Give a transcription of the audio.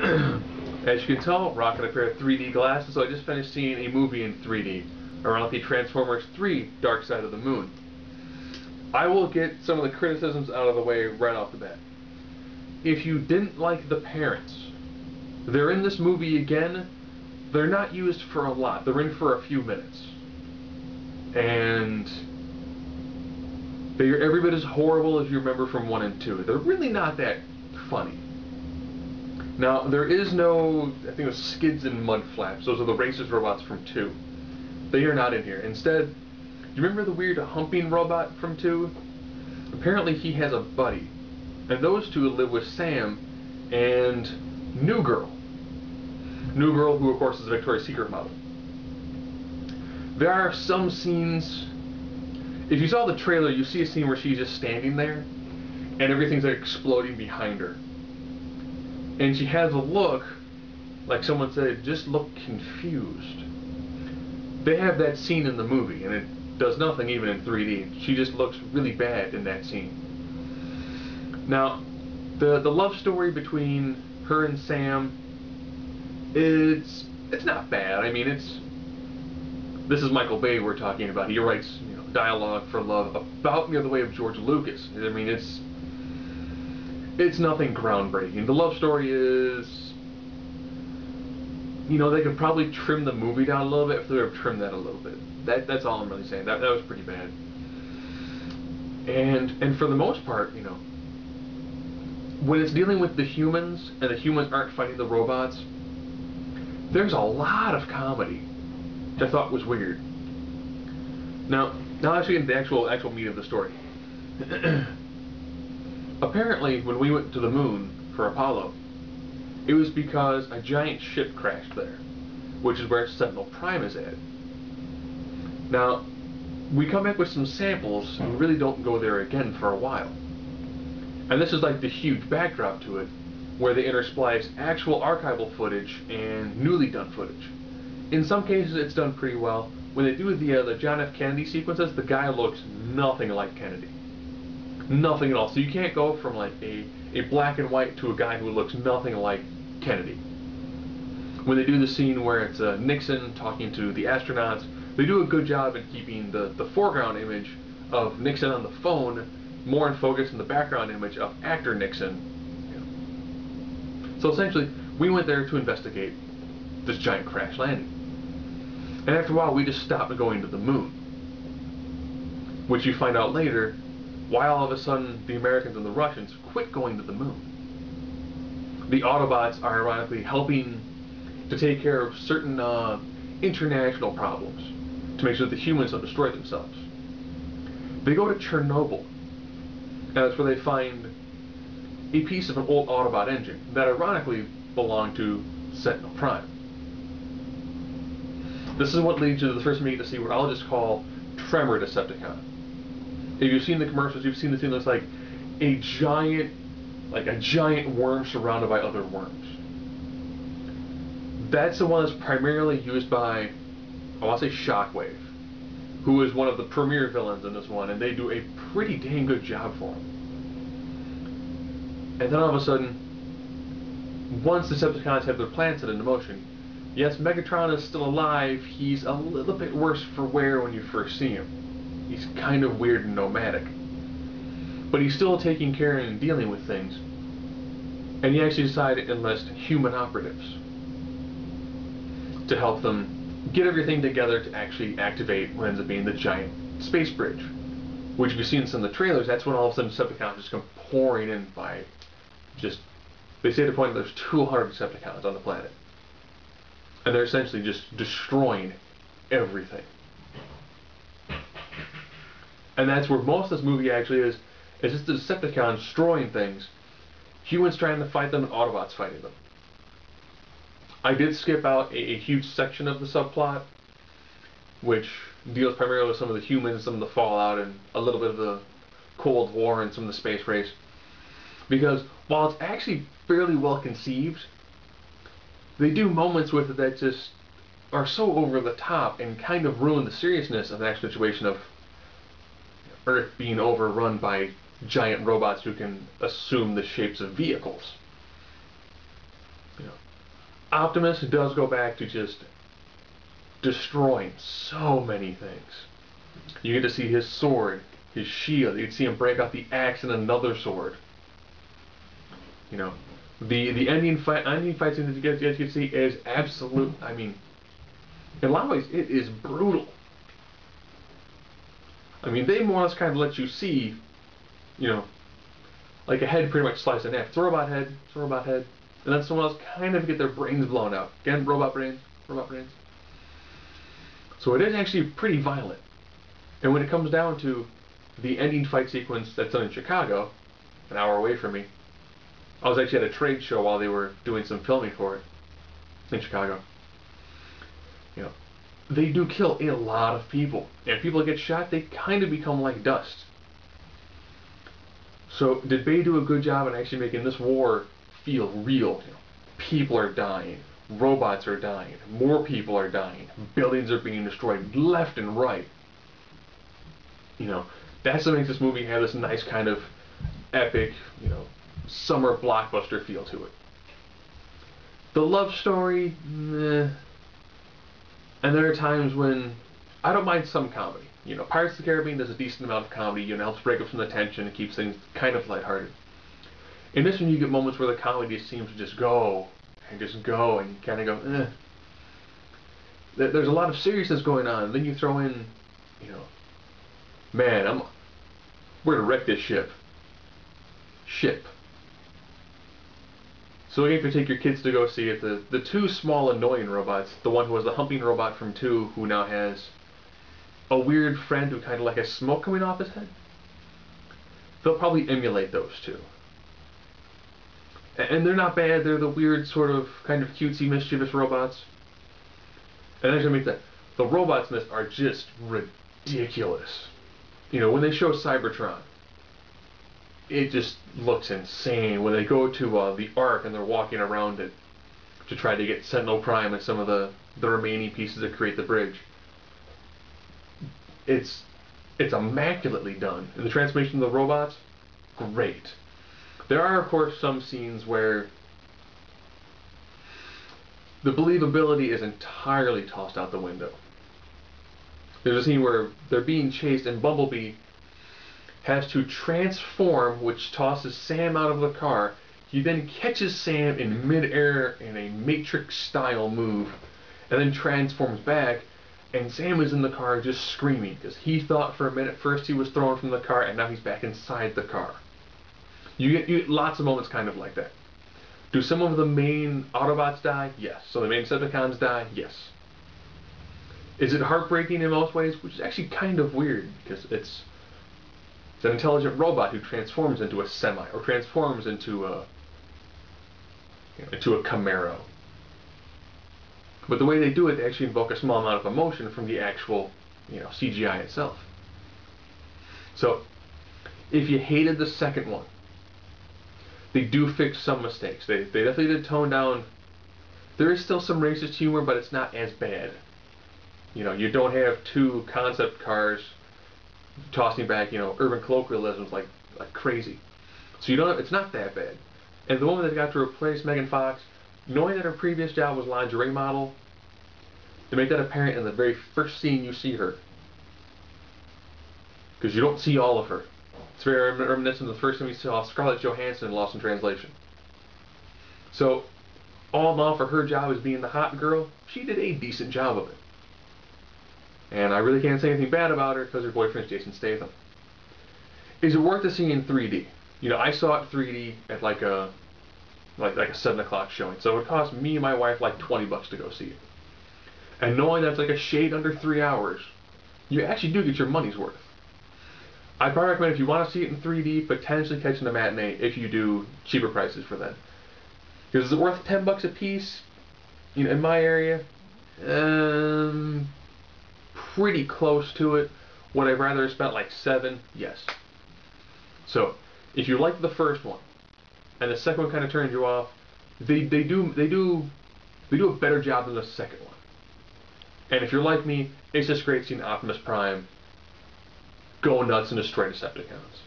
As you can tell, rocking a pair of 3D glasses, so I just finished seeing a movie in 3D around the Transformers 3 Dark Side of the Moon. I will get some of the criticisms out of the way right off the bat. If you didn't like the parents, they're in this movie again. They're not used for a lot. They're in for a few minutes. And they're every bit as horrible as you remember from 1 and 2. They're really not that funny. Now, there is no, I think it was Skids and Mud Flaps. Those are the racist robots from 2. They are not in here. Instead, you remember the weird humping robot from 2? Apparently he has a buddy. And those two live with Sam and New Girl. New Girl, who of course is a Victoria's Secret model. There are some scenes, if you saw the trailer, you see a scene where she's just standing there, and everything's like exploding behind her and she has a look like someone said just look confused. They have that scene in the movie and it does nothing even in 3D she just looks really bad in that scene. Now the the love story between her and Sam it's it's not bad. I mean it's this is Michael Bay we're talking about. He writes you know dialogue for love about you know, the way of George Lucas. I mean it's it's nothing groundbreaking. The love story is, you know, they could probably trim the movie down a little bit if they would have trimmed that a little bit. That that's all I'm really saying. That that was pretty bad. And and for the most part, you know, when it's dealing with the humans and the humans aren't fighting the robots, there's a lot of comedy, which I thought was weird. Now, now actually into the actual actual meat of the story. Apparently, when we went to the moon for Apollo, it was because a giant ship crashed there, which is where Sentinel Prime is at. Now, we come back with some samples and really don't go there again for a while. And this is like the huge backdrop to it, where they intersplice actual archival footage and newly done footage. In some cases, it's done pretty well. When they do the, uh, the John F. Kennedy sequences, the guy looks nothing like Kennedy nothing at all. So you can't go from like a, a black and white to a guy who looks nothing like Kennedy. When they do the scene where it's uh, Nixon talking to the astronauts, they do a good job in keeping the, the foreground image of Nixon on the phone more in focus than the background image of actor Nixon. So essentially, we went there to investigate this giant crash landing. And after a while, we just stopped going to the moon. Which you find out later why all of a sudden the Americans and the Russians quit going to the moon. The Autobots are ironically helping to take care of certain uh, international problems to make sure that the humans don't destroy themselves. They go to Chernobyl, and that's where they find a piece of an old Autobot engine that ironically belonged to Sentinel Prime. This is what leads you to the first meeting to see what I'll just call Tremor Decepticon if you've seen the commercials, you've seen the thing that's like a giant, like a giant worm surrounded by other worms. That's the one that's primarily used by, I want to say Shockwave, who is one of the premier villains in this one, and they do a pretty dang good job for him. And then all of a sudden, once the Decepticons have their plan set into motion, yes, Megatron is still alive, he's a little bit worse for wear when you first see him he's kind of weird and nomadic. But he's still taking care and dealing with things. And he actually decided to enlist human operatives to help them get everything together to actually activate what ends up being the giant space bridge. Which you've seen some of the trailers, that's when all of a sudden Decepticons just come pouring in by just they say at the point there's 200 Decepticons on the planet. And they're essentially just destroying everything. And that's where most of this movie actually is, is just the Decepticons destroying things, humans trying to fight them, and Autobots fighting them. I did skip out a, a huge section of the subplot, which deals primarily with some of the humans, some of the fallout, and a little bit of the Cold War and some of the space race. Because while it's actually fairly well conceived, they do moments with it that just are so over the top and kind of ruin the seriousness of actual situation of Earth being overrun by giant robots who can assume the shapes of vehicles. You know, Optimus does go back to just destroying so many things. You get to see his sword, his shield. You can see him break out the axe and another sword. You know, the the ending fight, ending fight scene that you get, you can see is absolute. I mean, in a lot of ways, it is brutal. I mean, they more or less kind of let you see, you know, like a head pretty much sliced in half. It's a robot head, it's a robot head, and then someone else kind of get their brains blown out. Again, robot brains, robot brains. So it is actually pretty violent. And when it comes down to the ending fight sequence that's done in Chicago, an hour away from me, I was actually at a trade show while they were doing some filming for it in Chicago. They do kill a lot of people. And people get shot, they kind of become like dust. So did Bay do a good job in actually making this war feel real? You know, people are dying, robots are dying, more people are dying, buildings are being destroyed left and right. You know, that's what makes this movie have this nice kind of epic, you know, summer blockbuster feel to it. The love story, meh. And there are times when I don't mind some comedy. You know, Pirates of the Caribbean does a decent amount of comedy, you know, helps break up some of the tension and keeps things kind of lighthearted. In this one, you get moments where the comedy just seems to just go and just go and you kind of go, eh. There's a lot of seriousness going on. Then you throw in, you know, man, I'm, we're gonna wreck this ship. Ship. So if you take your kids to go see it, the, the two small annoying robots, the one who was the humping robot from 2 who now has a weird friend who kind of like has smoke coming off his head, they'll probably emulate those two. And they're not bad, they're the weird sort of kind of cutesy mischievous robots. And actually make that, the robots in this are just ridiculous. You know, when they show Cybertron, it just looks insane when they go to uh, the Ark and they're walking around it to try to get Sentinel Prime and some of the, the remaining pieces that create the bridge. It's it's immaculately done. And the transformation of the robots, great. There are of course some scenes where the believability is entirely tossed out the window. There's a scene where they're being chased and Bumblebee has to transform, which tosses Sam out of the car. He then catches Sam in midair in a Matrix style move, and then transforms back. And Sam is in the car just screaming because he thought for a minute first he was thrown from the car, and now he's back inside the car. You get, you get lots of moments kind of like that. Do some of the main Autobots die? Yes. So the main Decepticons die? Yes. Is it heartbreaking in most ways? Which is actually kind of weird because it's it's an intelligent robot who transforms into a semi or transforms into a you know, into a Camaro. But the way they do it, they actually invoke a small amount of emotion from the actual you know CGI itself. So if you hated the second one, they do fix some mistakes. They they definitely did tone down. There is still some racist humor, but it's not as bad. You know, you don't have two concept cars tossing back, you know, urban colloquialisms like like crazy. So you don't. It's not that bad. And the woman that got to replace Megan Fox, knowing that her previous job was lingerie model, to make that apparent in the very first scene you see her, because you don't see all of her. It's very reminiscent of the first time you saw Scarlett Johansson in Lost in Translation. So, all in all, for her job as being the hot girl, she did a decent job of it. And I really can't say anything bad about her because her boyfriend's Jason Statham. Is it worth to see in 3D? You know, I saw it 3D at like a like like a seven o'clock showing, so it cost me and my wife like 20 bucks to go see it. And knowing that's like a shade under three hours, you actually do get your money's worth. I probably recommend if you want to see it in 3D, potentially catching the matinee if you do cheaper prices for that. Because is it worth 10 bucks a piece? You know, in my area, um, pretty close to it. Would I rather have spent like seven? Yes. So, if you like the first one, and the second one kind of turns you off, they, they do they do they do a better job than the second one. And if you're like me, it's just great seeing Optimus Prime go nuts and destroy Decepticons.